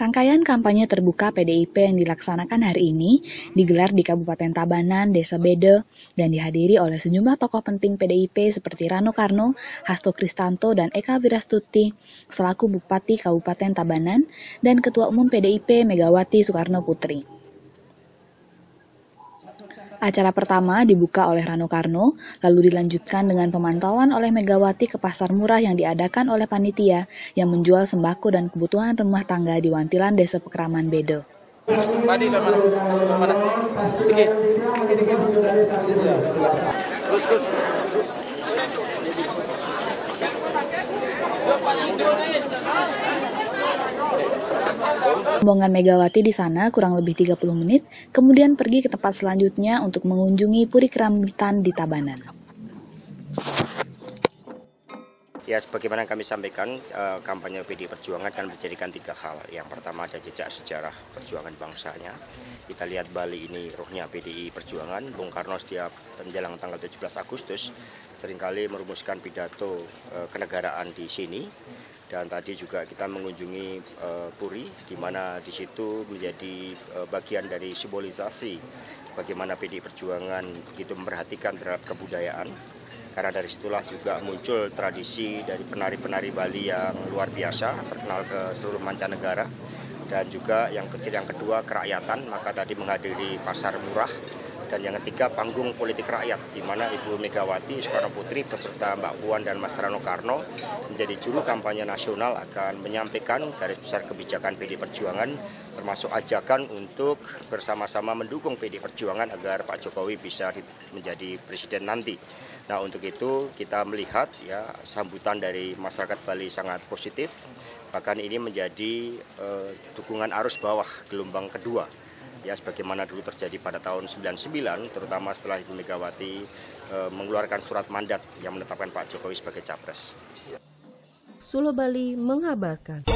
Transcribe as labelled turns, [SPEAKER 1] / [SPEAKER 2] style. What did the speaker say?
[SPEAKER 1] Rangkaian kampanye terbuka PDIP yang dilaksanakan hari ini digelar di Kabupaten Tabanan, Desa Bede, dan dihadiri oleh sejumlah tokoh penting PDIP seperti Rano Karno, Hasto Kristanto, dan Eka Wirastuti selaku Bupati Kabupaten Tabanan dan Ketua Umum PDIP Megawati Soekarno Putri. Acara pertama dibuka oleh Rano Karno, lalu dilanjutkan dengan pemantauan oleh Megawati ke pasar murah yang diadakan oleh panitia yang menjual sembako dan kebutuhan rumah tangga di Wantilan Desa Pekraman Bedo. Rombongan Megawati di sana kurang lebih 30 menit, kemudian pergi ke tempat selanjutnya untuk mengunjungi Puri Kerambitan di Tabanan.
[SPEAKER 2] Ya, sebagaimana kami sampaikan, eh, kampanye PD Perjuangan akan menjadikan tiga hal. Yang pertama ada jejak sejarah perjuangan bangsanya. Kita lihat Bali ini rohnya PDI Perjuangan. Bung Karno setiap menjelang tanggal 17 Agustus sering kali merumuskan pidato eh, kenegaraan di sini dan tadi juga kita mengunjungi uh, Puri di mana di situ menjadi uh, bagian dari simbolisasi bagaimana PD Perjuangan begitu memperhatikan terhadap kebudayaan. Karena dari situlah juga muncul tradisi dari penari-penari Bali yang luar biasa terkenal ke seluruh mancanegara. Dan juga yang kecil yang kedua kerakyatan. Maka tadi menghadiri pasar murah dan yang ketiga panggung politik rakyat di mana Ibu Megawati Soekarno Putri beserta Mbak Puan dan Mas Rano Karno menjadi juru kampanye nasional akan menyampaikan garis besar kebijakan PD Perjuangan termasuk ajakan untuk bersama-sama mendukung PD Perjuangan agar Pak Jokowi bisa menjadi presiden nanti. Nah untuk itu kita melihat ya sambutan dari masyarakat Bali sangat positif bahkan ini menjadi uh, dukungan arus bawah gelombang kedua ya sebagaimana dulu terjadi pada tahun 99 terutama setelah Ibu Megawati e, mengeluarkan surat mandat yang menetapkan Pak Jokowi sebagai capres.
[SPEAKER 3] Solo Bali mengabarkan.